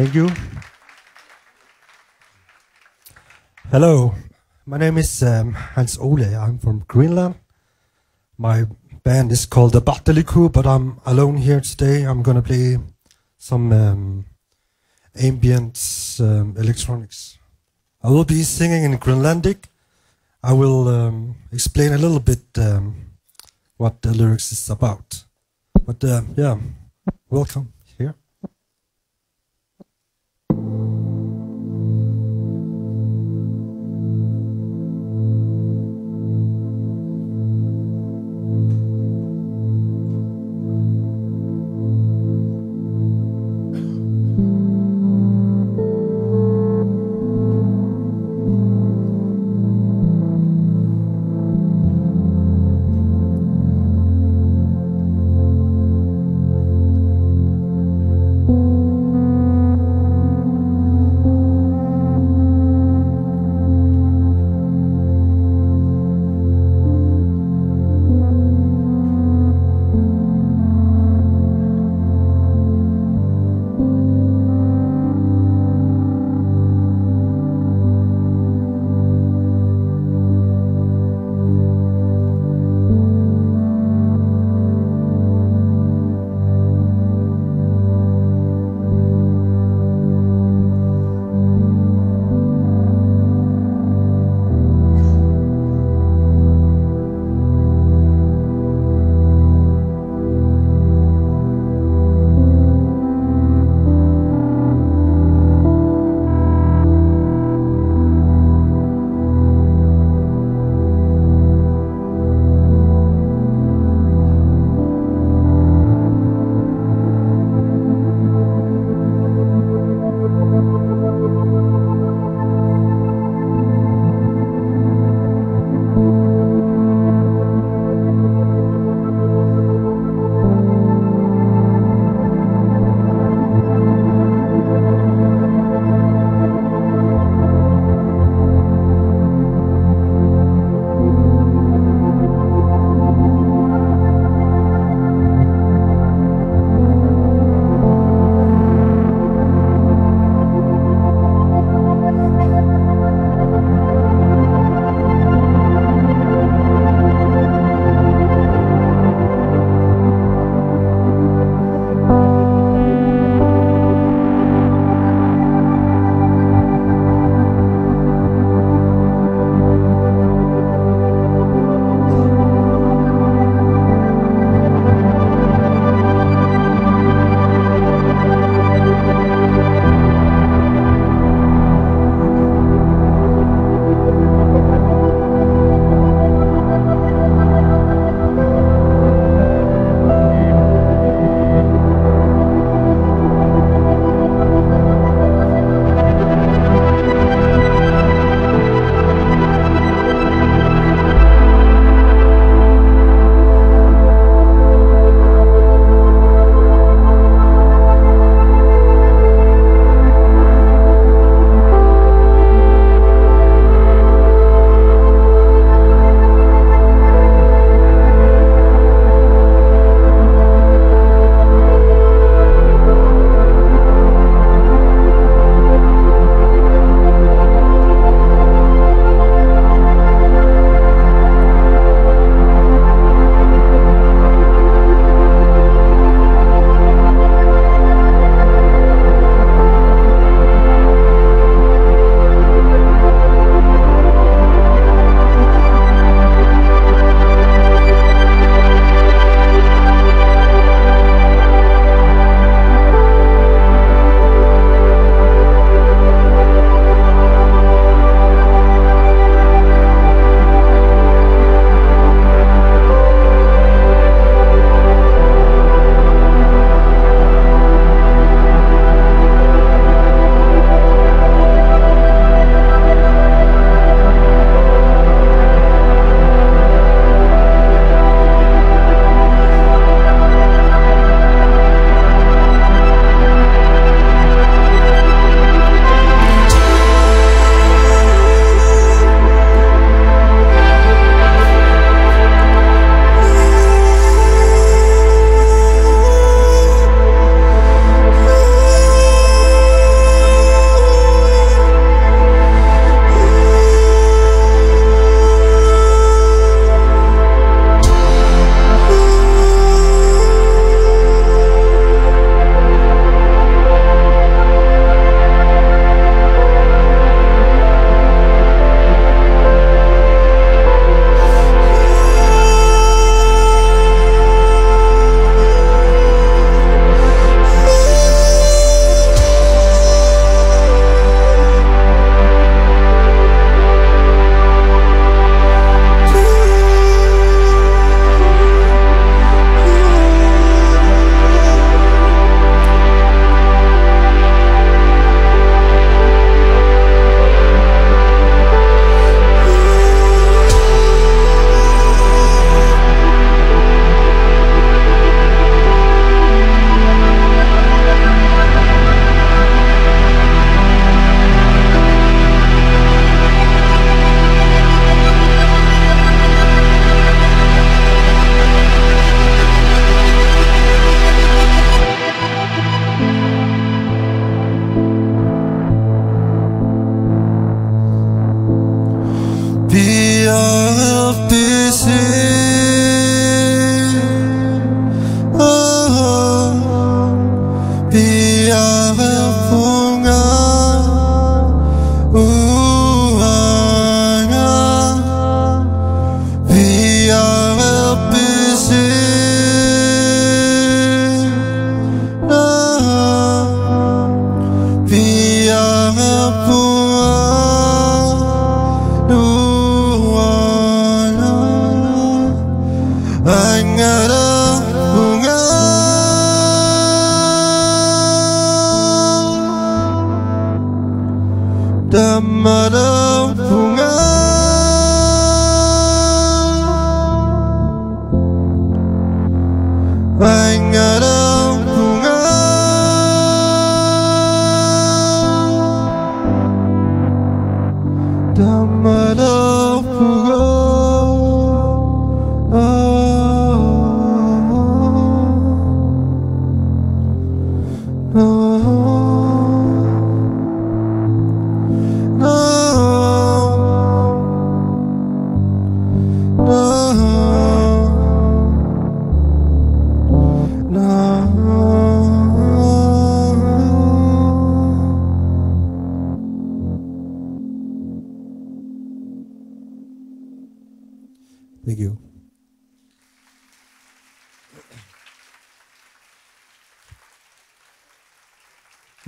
Thank you. Hello, my name is um, Hans Ole. I'm from Greenland. My band is called the Bartali Crew, but I'm alone here today. I'm gonna play some um, ambient um, electronics. I will be singing in Greenlandic. I will um, explain a little bit um, what the lyrics is about. But uh, yeah, welcome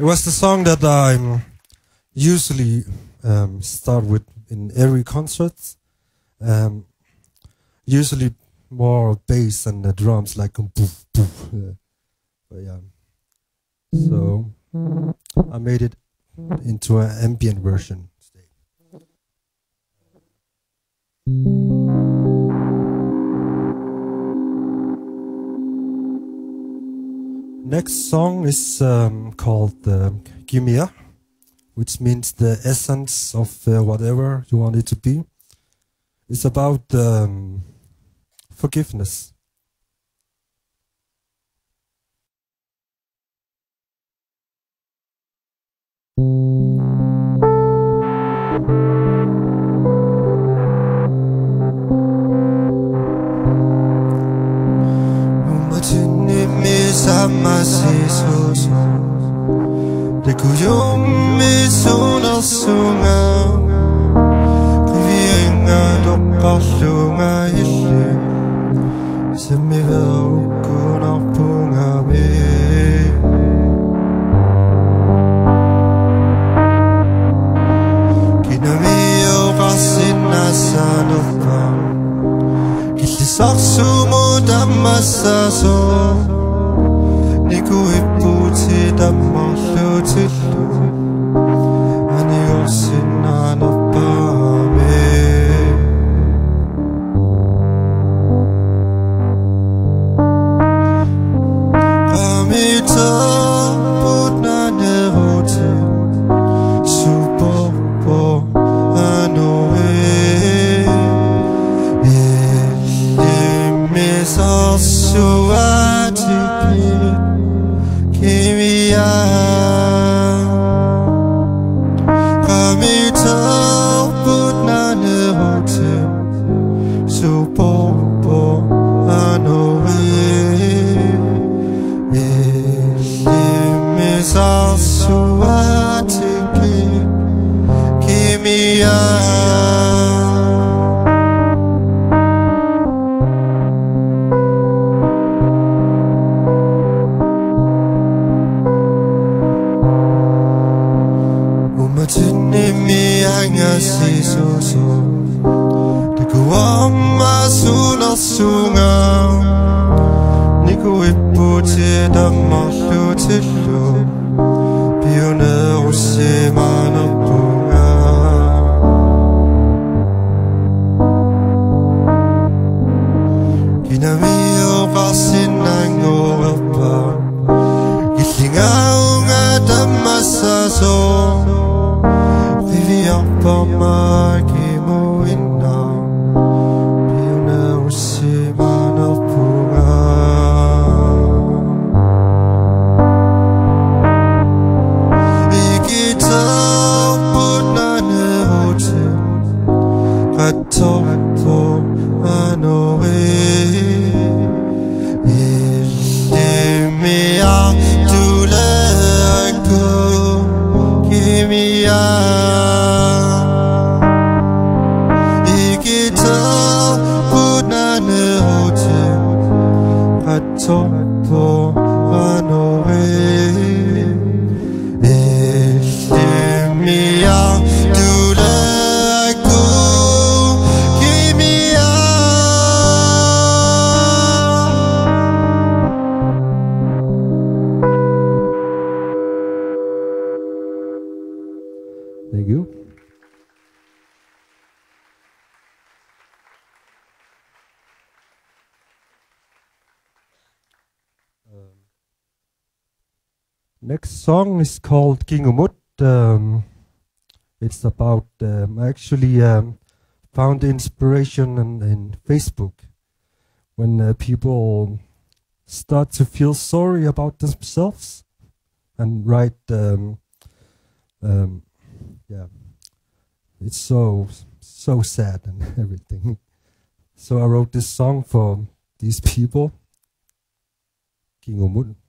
It was the song that I usually um, start with in every concert. Um, usually more bass and the drums, like um, poof, poof. Yeah. But yeah. So I made it into an ambient version. Next song is um, called uh, Gimia, which means the essence of uh, whatever you want it to be. It's about um, forgiveness. jamás esos De cuyo me son asuna Vien a do pasung a ishe Se me va ukun a pung a me Kina mi o rasin a sana pa Kili sarsu mo damas a so 一步一迹的保留记录。Actually um, found inspiration in, in Facebook when uh, people start to feel sorry about themselves and write. Um, um, yeah, it's so so sad and everything. So I wrote this song for these people. Thank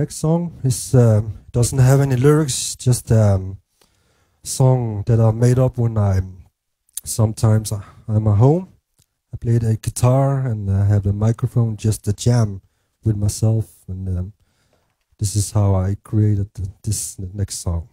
Next song is um, doesn't have any lyrics, just um, song that I made up when I'm sometimes I'm at home. I played a guitar and I have a microphone, just a jam with myself, and um, this is how I created this next song.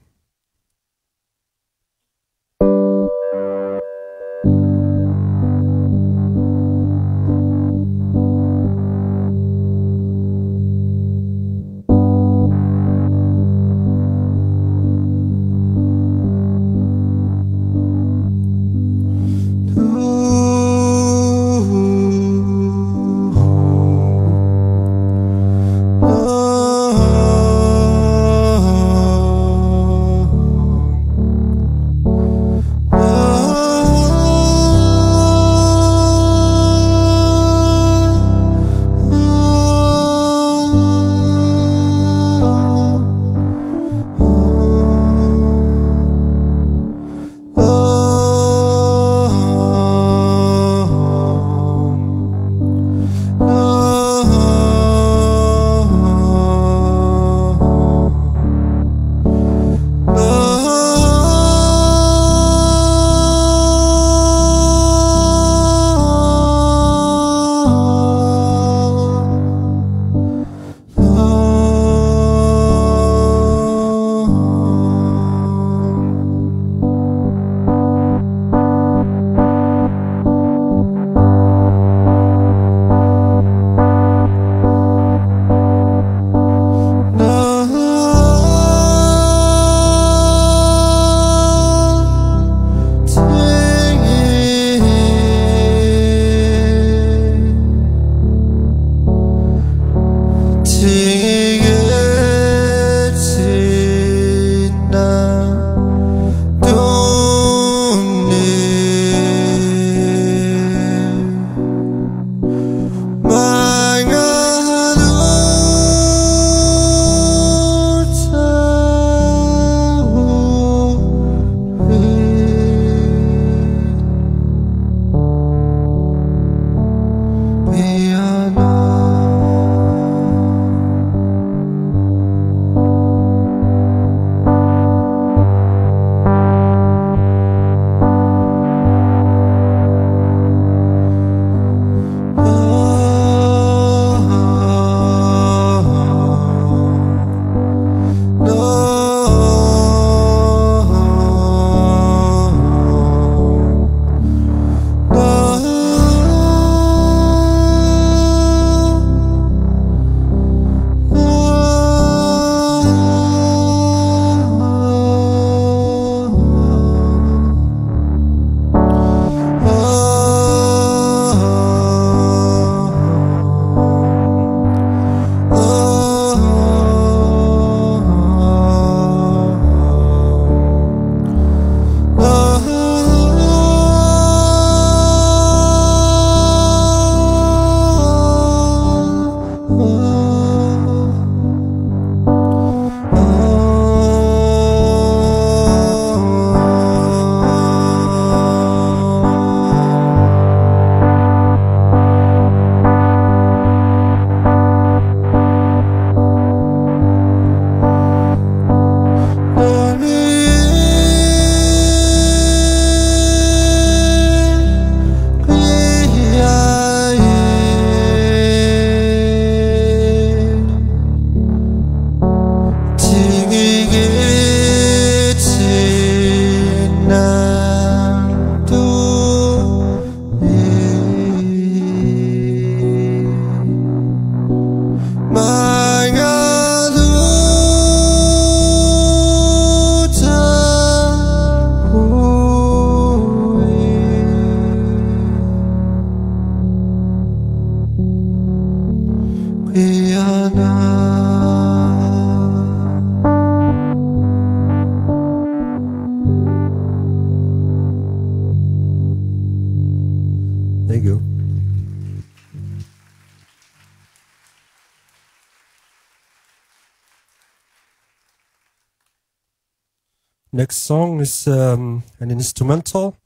Song is um, an instrumental.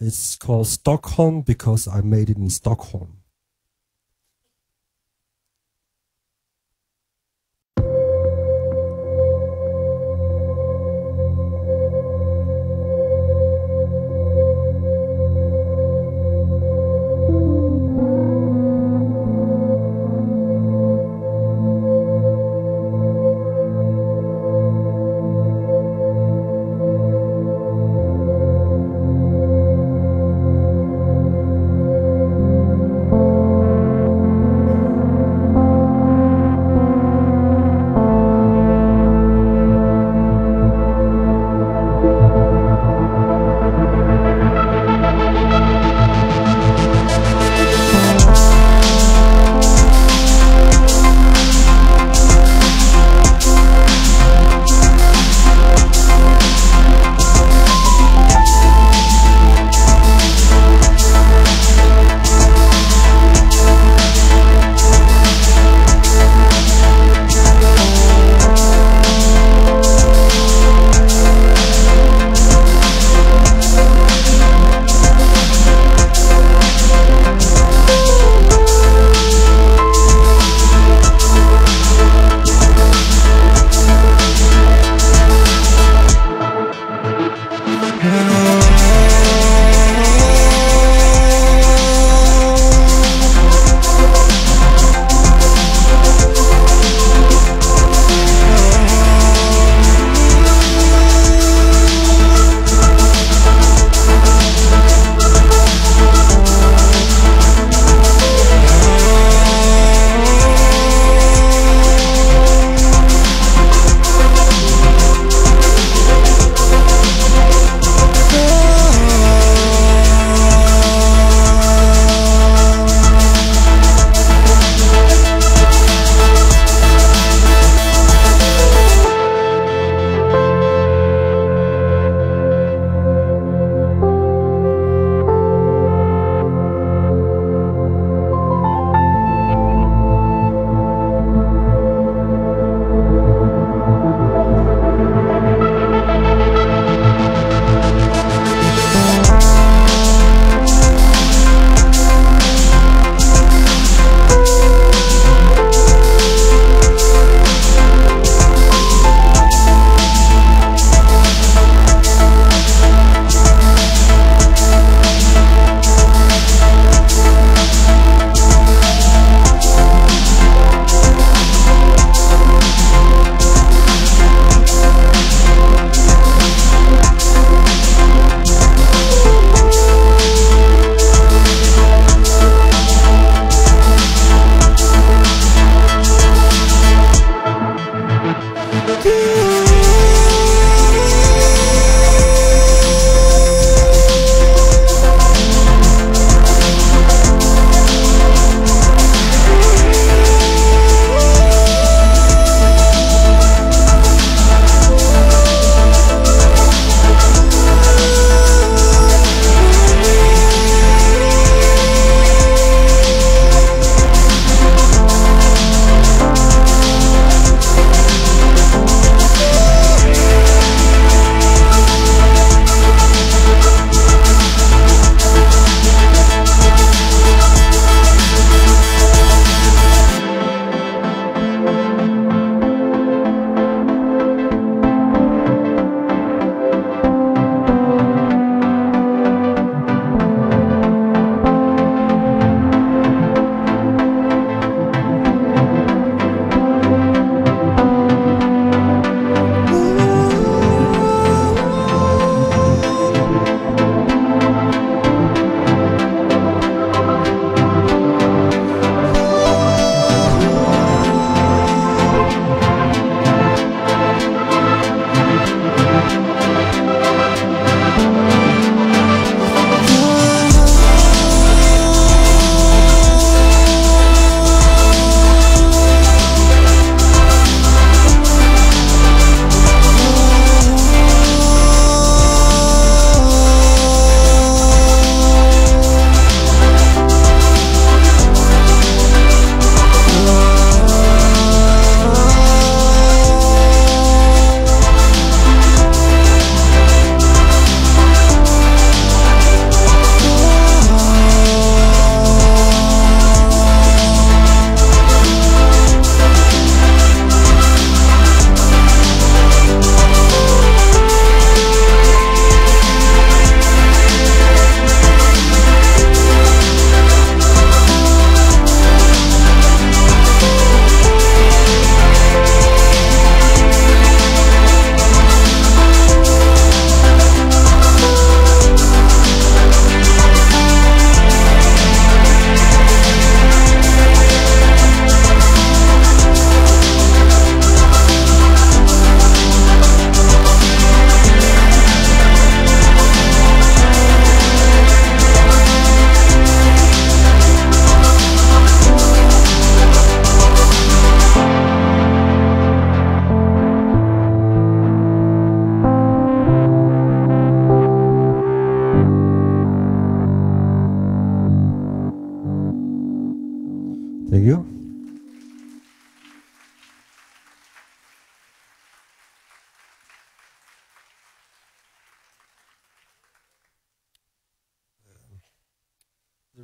It's called Stockholm because I made it in Stockholm.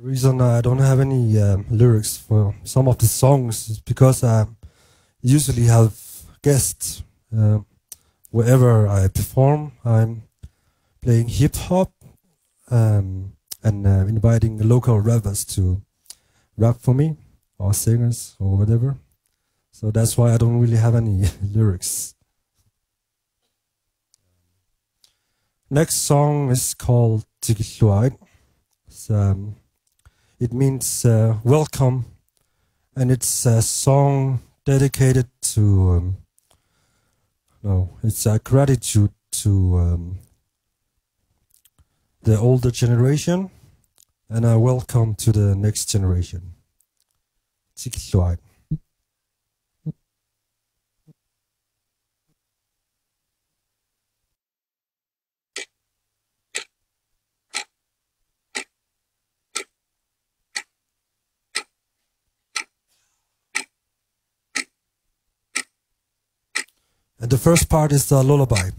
Reason I don't have any um, lyrics for some of the songs is because I usually have guests uh, wherever I perform. I'm playing hip hop um, and uh, inviting local rappers to rap for me or singers or whatever. So that's why I don't really have any lyrics. Next song is called Tigilluain. Um, it means uh, welcome, and it's a song dedicated to um, no, it's a gratitude to um, the older generation, and a welcome to the next generation. And the first part is the lullaby.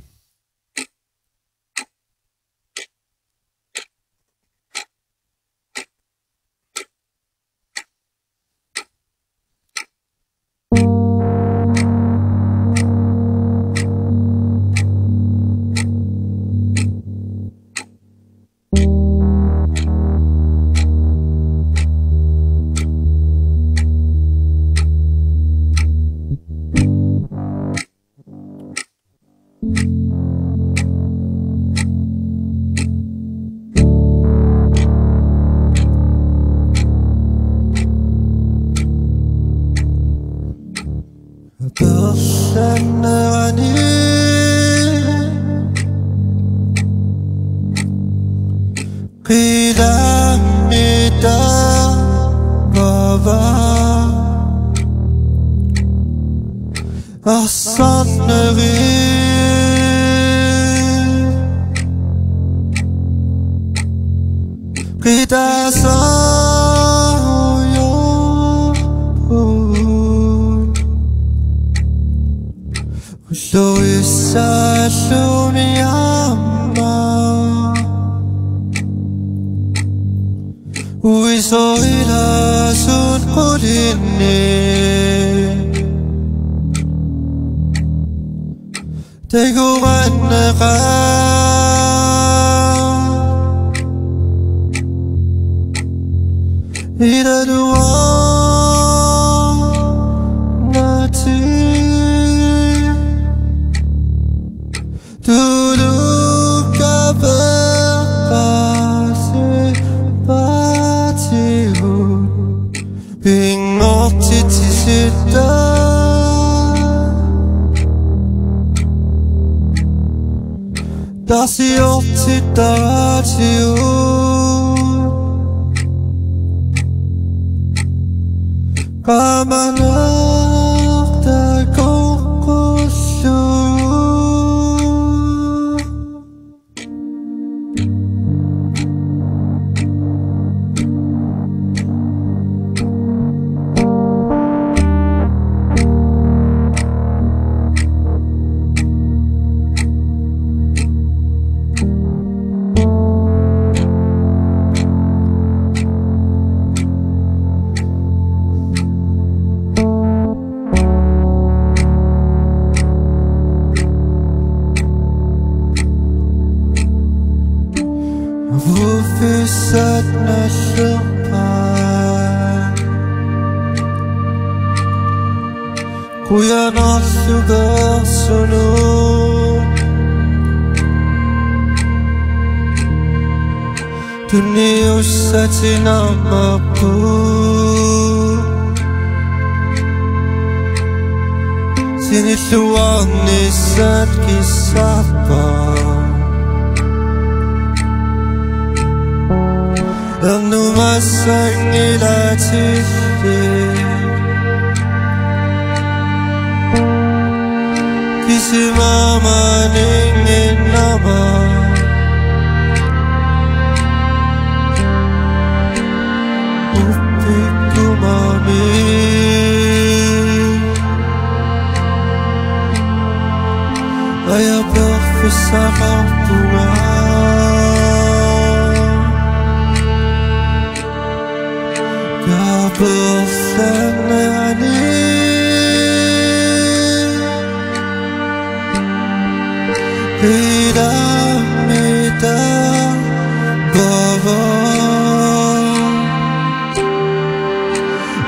Take a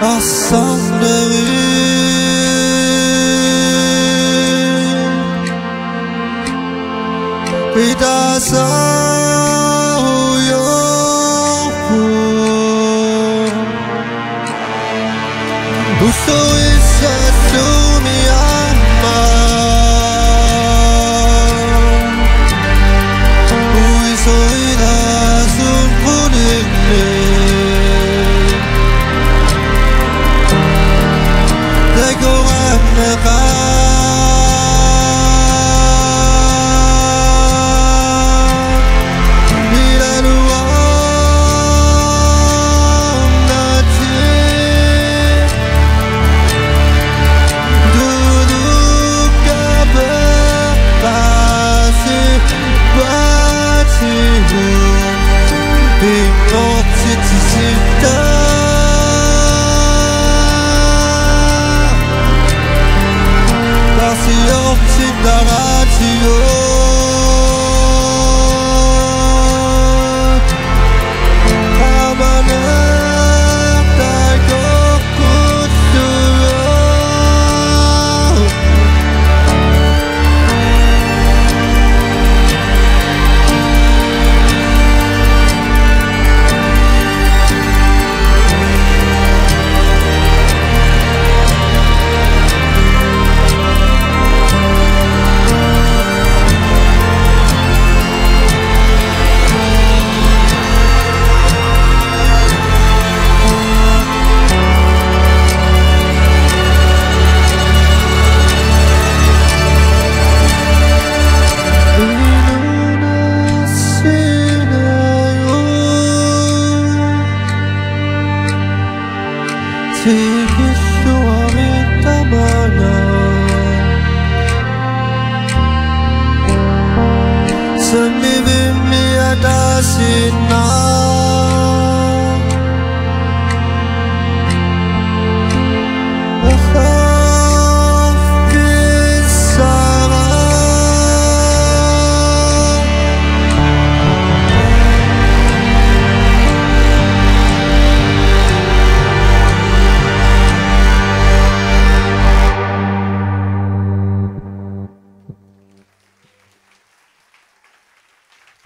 Aslan devir Bir daha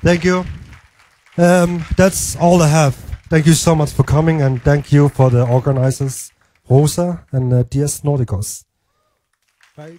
Thank you. Um, that's all I have. Thank you so much for coming, and thank you for the organizers, Rosa and uh, Días Nórdicos. Bye.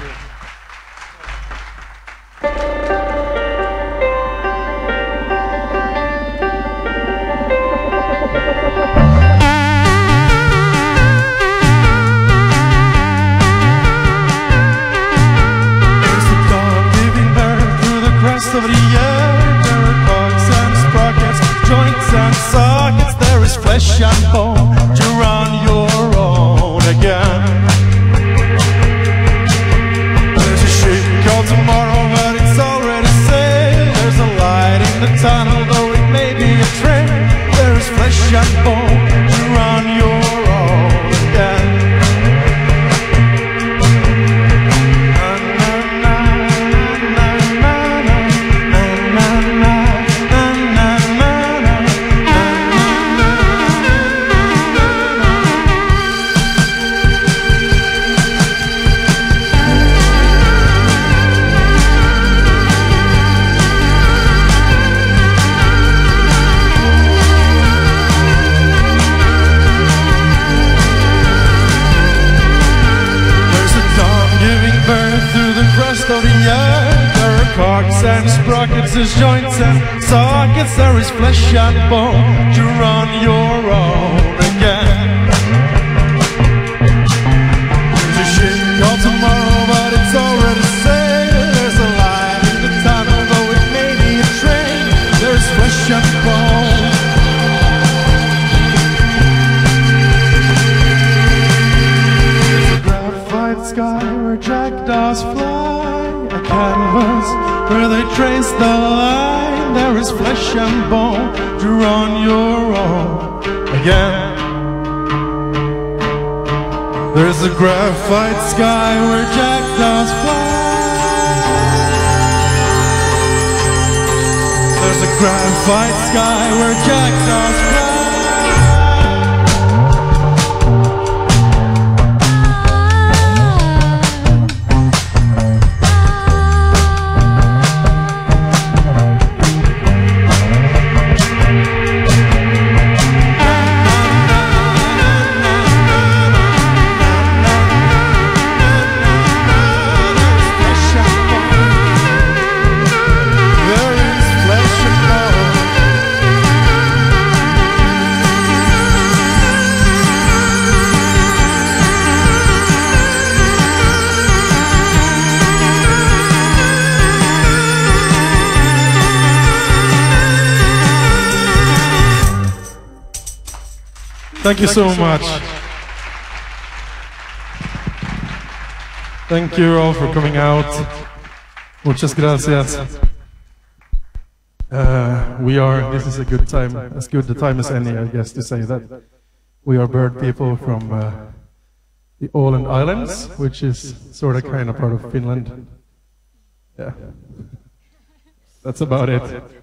Thank you, so, much. Thank, you all for coming out. Muchas gracias. Uh, we are, this is a good time, as good a time as any, I guess, to say that. We are bird people from uh, the Åland Islands, which is sort of kind of part of Finland. Yeah. That's about it.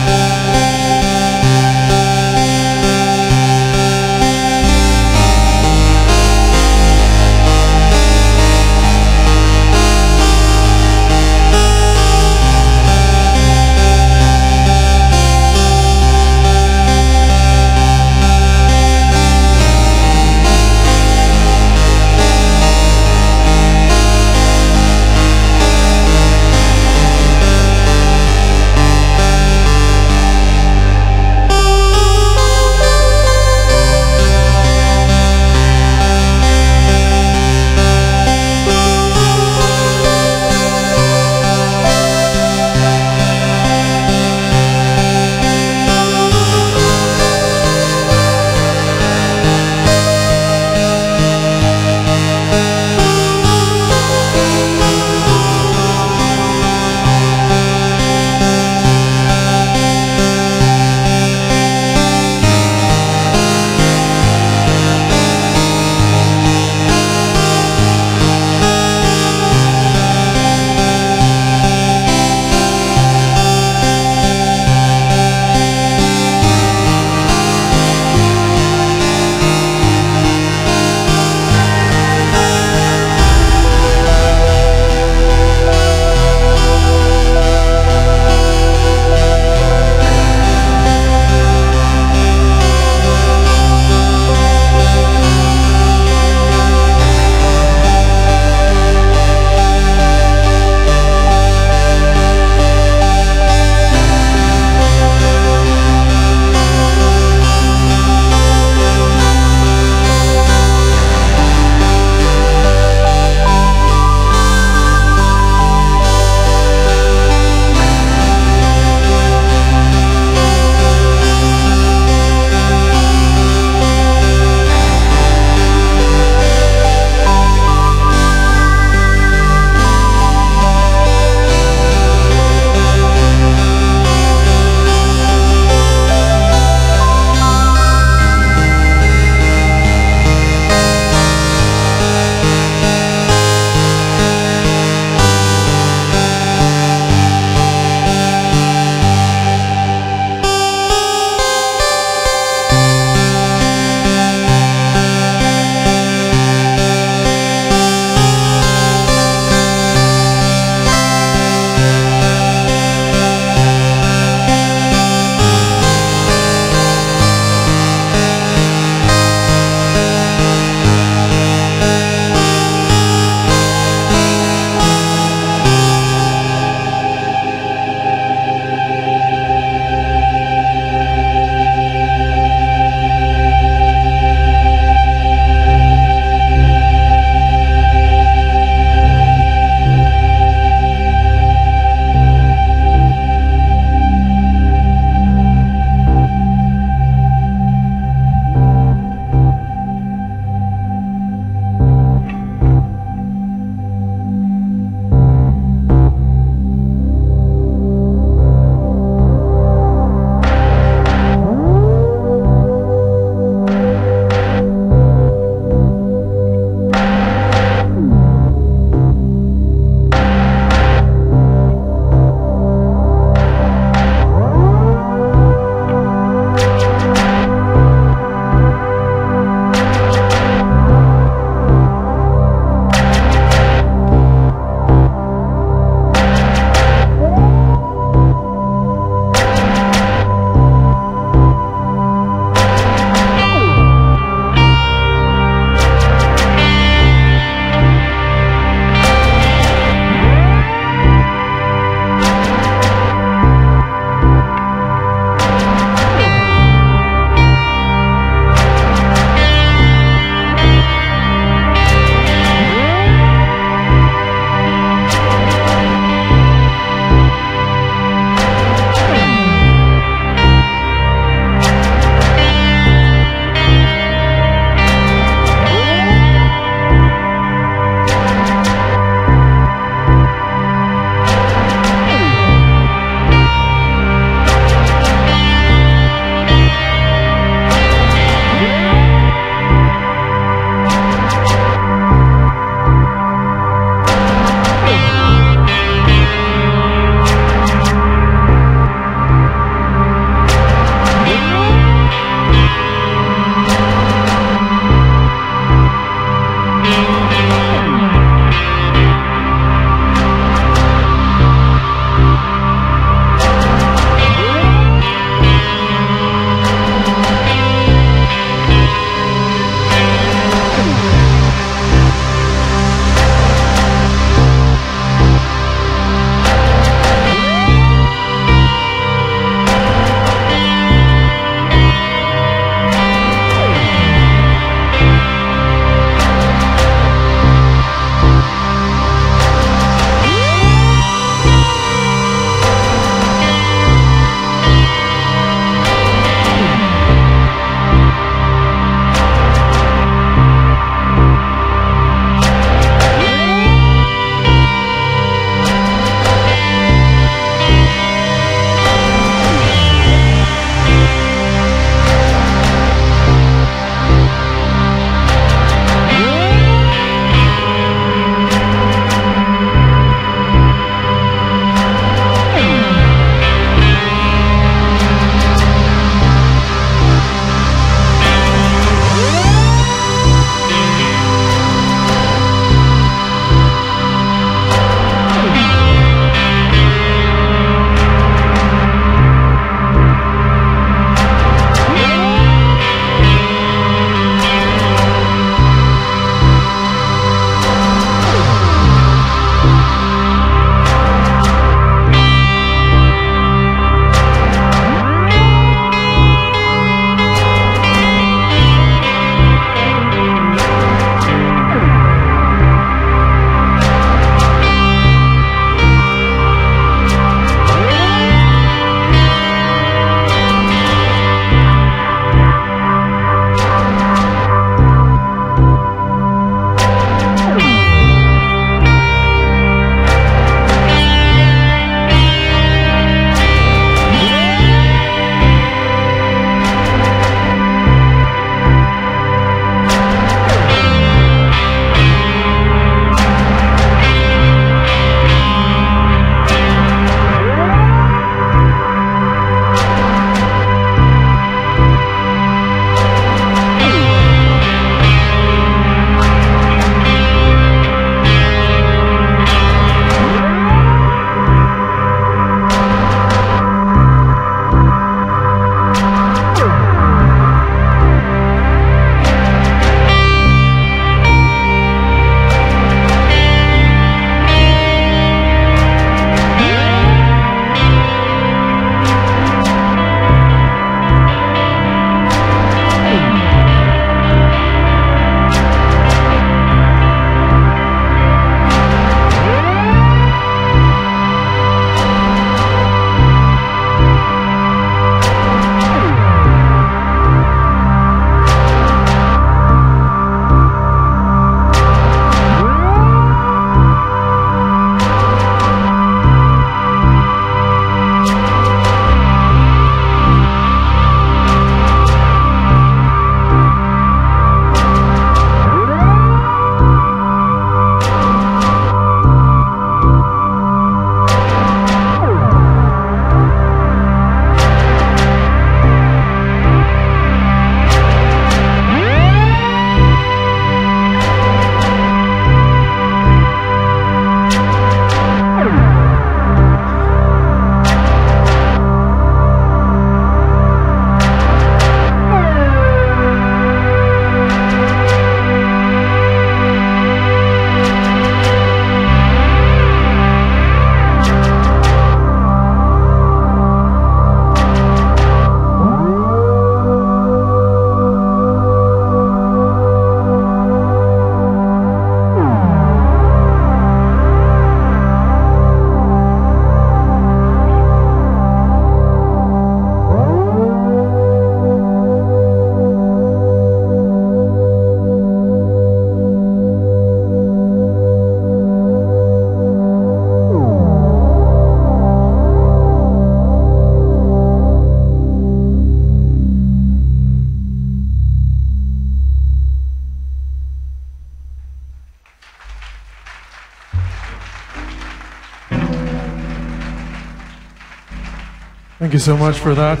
So much for that.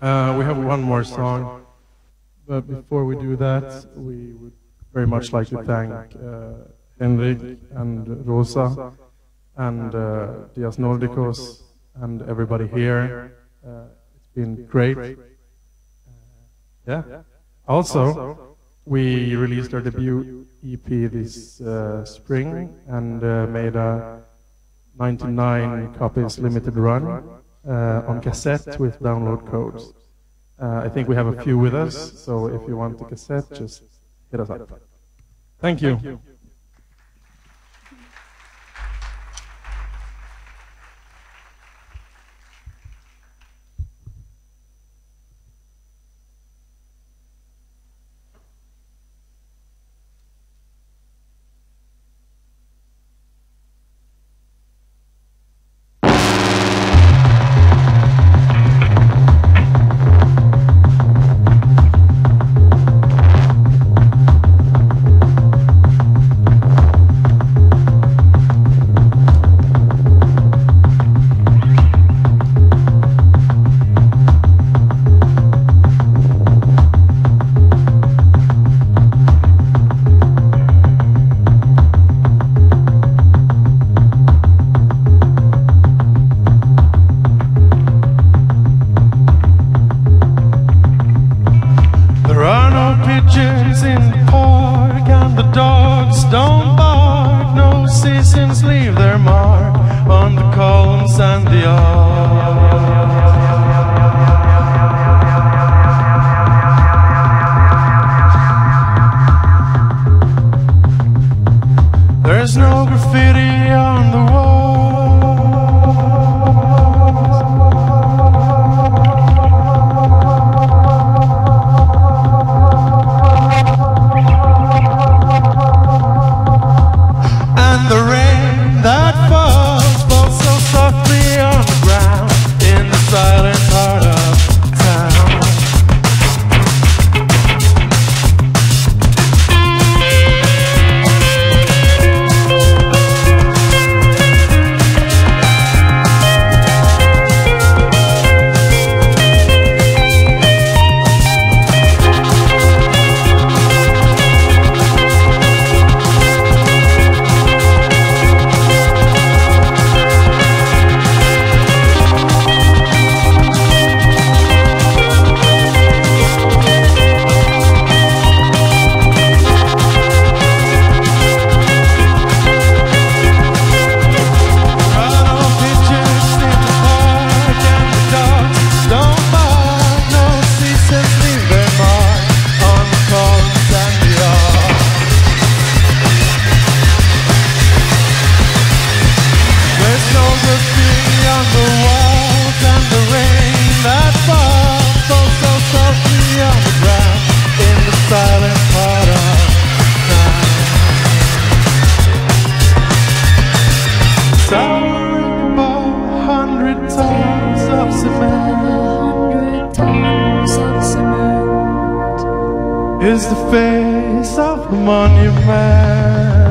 Uh, we have one more song, but before we do that, we would very much like to thank uh, Henrik and Rosa and uh, Días Nórdicos and everybody here. Uh, it's been great. Uh, yeah. Also, we released our debut EP this uh, spring and uh, made a 99 copies limited run uh, on cassette with download codes. Uh, I think we have a few with us, so if you want the cassette, just hit us up. Thank you. Is the face of a monument.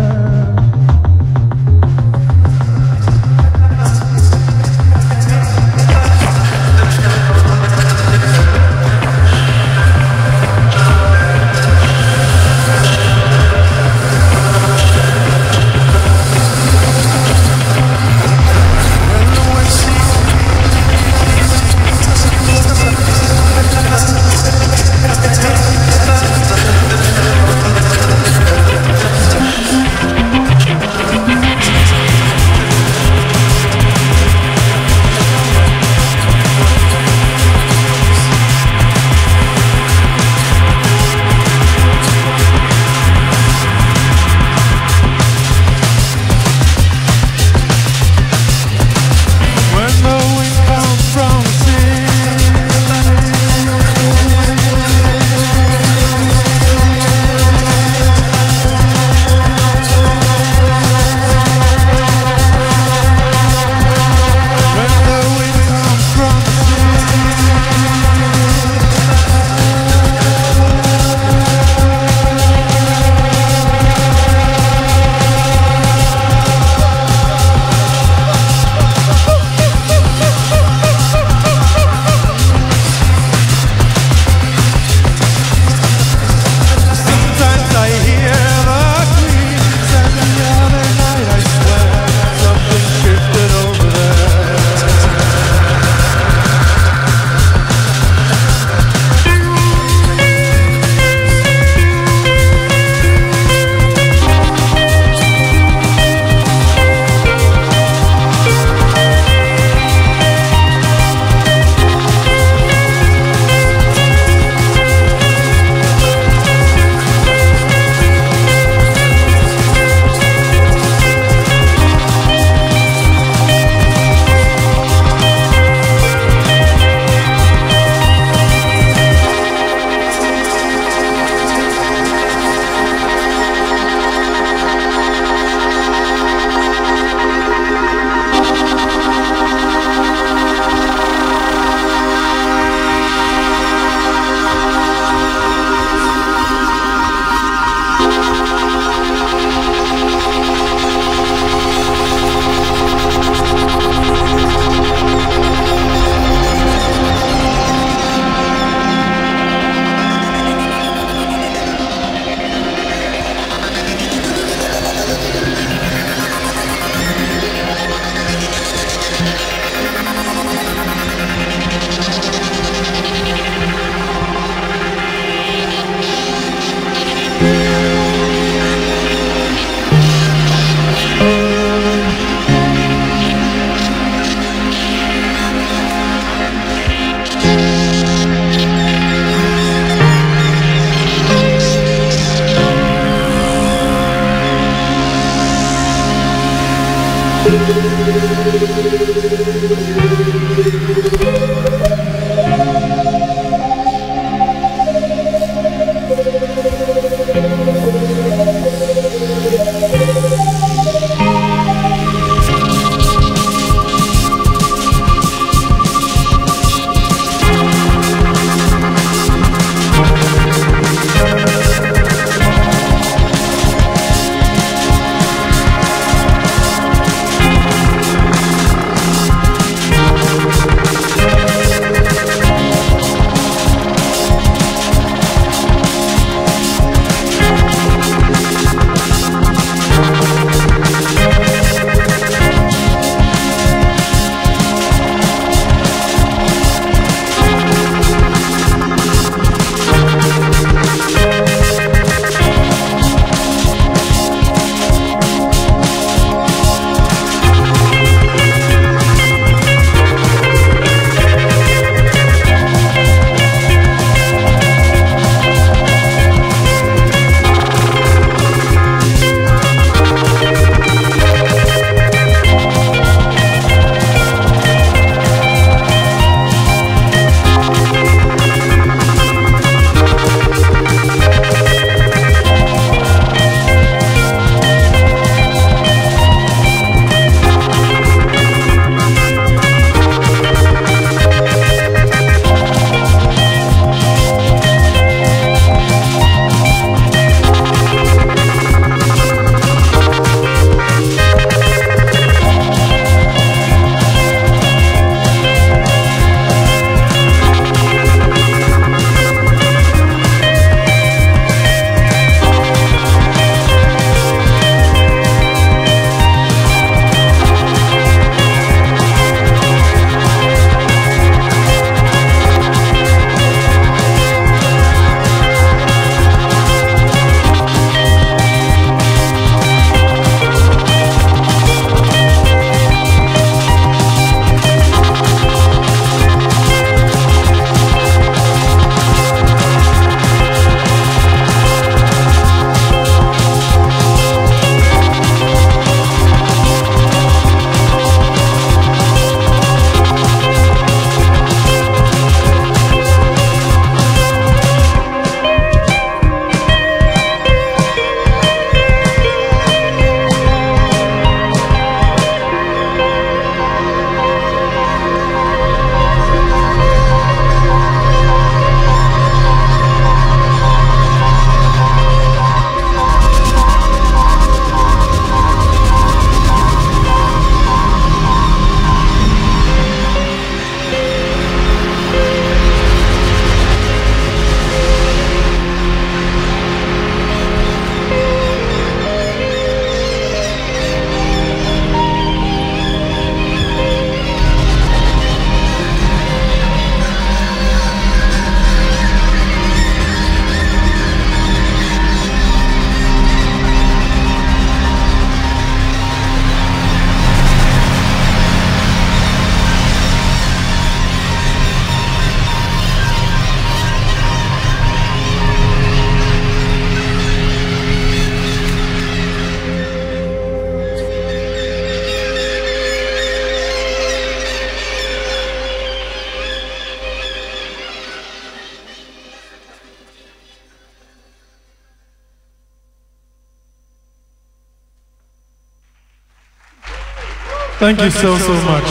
Thank you so, so much.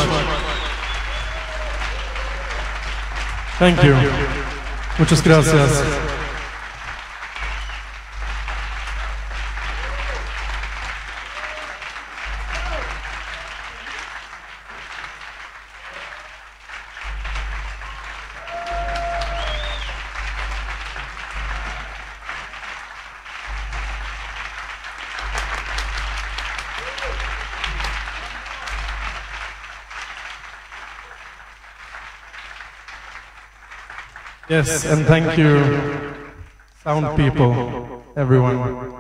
Thank you. Muchas gracias. Yes, and thank you, sound people, everyone.